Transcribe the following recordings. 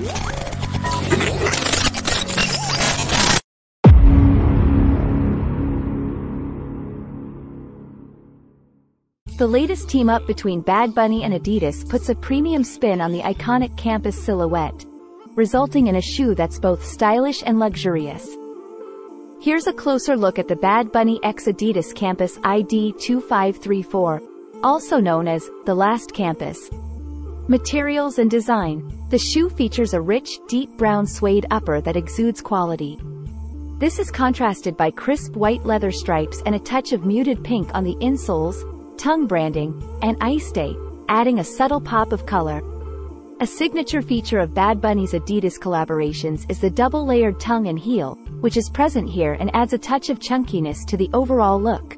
The latest team-up between Bad Bunny and Adidas puts a premium spin on the iconic campus silhouette, resulting in a shoe that's both stylish and luxurious. Here's a closer look at the Bad Bunny X Adidas Campus ID 2534, also known as the Last Campus. Materials and design. The shoe features a rich, deep brown suede upper that exudes quality. This is contrasted by crisp white leather stripes and a touch of muted pink on the insoles, tongue branding, and eyestay, adding a subtle pop of color. A signature feature of Bad Bunny's Adidas collaborations is the double-layered tongue and heel, which is present here and adds a touch of chunkiness to the overall look.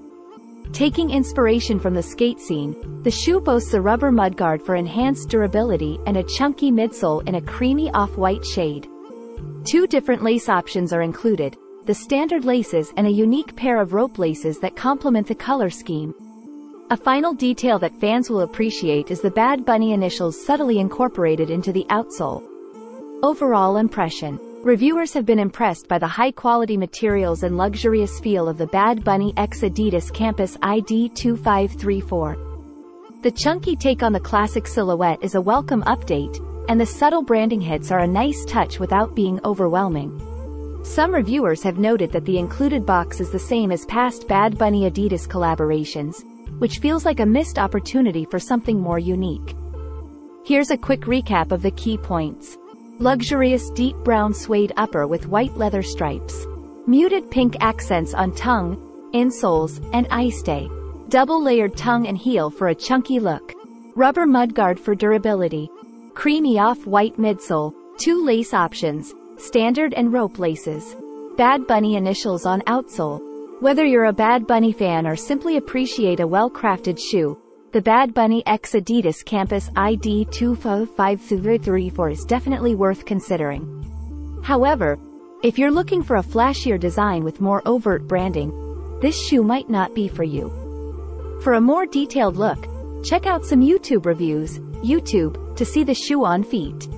Taking inspiration from the skate scene, the shoe boasts a rubber mudguard for enhanced durability and a chunky midsole in a creamy off-white shade. Two different lace options are included, the standard laces and a unique pair of rope laces that complement the color scheme. A final detail that fans will appreciate is the Bad Bunny initials subtly incorporated into the outsole. Overall impression. Reviewers have been impressed by the high-quality materials and luxurious feel of the Bad Bunny X Adidas Campus ID 2534. The chunky take on the classic silhouette is a welcome update, and the subtle branding hits are a nice touch without being overwhelming. Some reviewers have noted that the included box is the same as past Bad Bunny Adidas collaborations, which feels like a missed opportunity for something more unique. Here's a quick recap of the key points. Luxurious deep brown suede upper with white leather stripes. Muted pink accents on tongue, insoles, and eyestay. Double-layered tongue and heel for a chunky look. Rubber mudguard for durability. Creamy off-white midsole. Two lace options, standard and rope laces. Bad Bunny initials on outsole. Whether you're a Bad Bunny fan or simply appreciate a well-crafted shoe, the Bad Bunny X Adidas Campus ID 2534 is definitely worth considering. However, if you're looking for a flashier design with more overt branding, this shoe might not be for you. For a more detailed look, check out some YouTube reviews, YouTube, to see the shoe on feet.